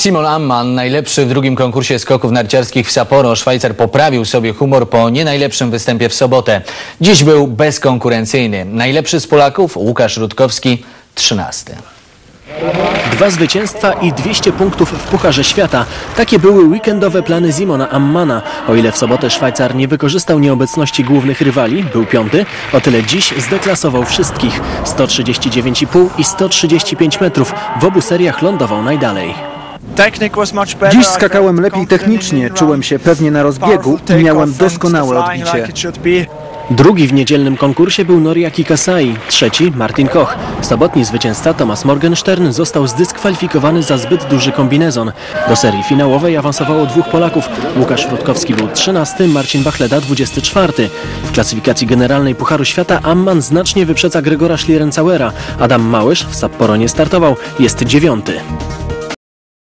Simon Amman, najlepszy w drugim konkursie skoków narciarskich w Sapporo, Szwajcar poprawił sobie humor po nie najlepszym występie w sobotę. Dziś był bezkonkurencyjny. Najlepszy z Polaków Łukasz Rutkowski, 13. Dwa zwycięstwa i 200 punktów w Pucharze Świata. Takie były weekendowe plany Simona Ammana. O ile w sobotę Szwajcar nie wykorzystał nieobecności głównych rywali, był piąty, o tyle dziś zdeklasował wszystkich. 139,5 i 135 metrów. W obu seriach lądował najdalej. Dziś skakałem lepiej technicznie, czułem się pewnie na rozbiegu i miałem doskonałe odbicie. Drugi w niedzielnym konkursie był Noriaki Kasai, trzeci Martin Koch. Sobotni zwycięzca Thomas Morgenstern został zdyskwalifikowany za zbyt duży kombinezon. Do serii finałowej awansowało dwóch Polaków. Łukasz Rutkowski był 13, Marcin Bachleda 24. W klasyfikacji generalnej Pucharu Świata Amman znacznie wyprzedza Gregora Schlierencauera. Adam Małysz w Sapporo nie startował, jest dziewiąty.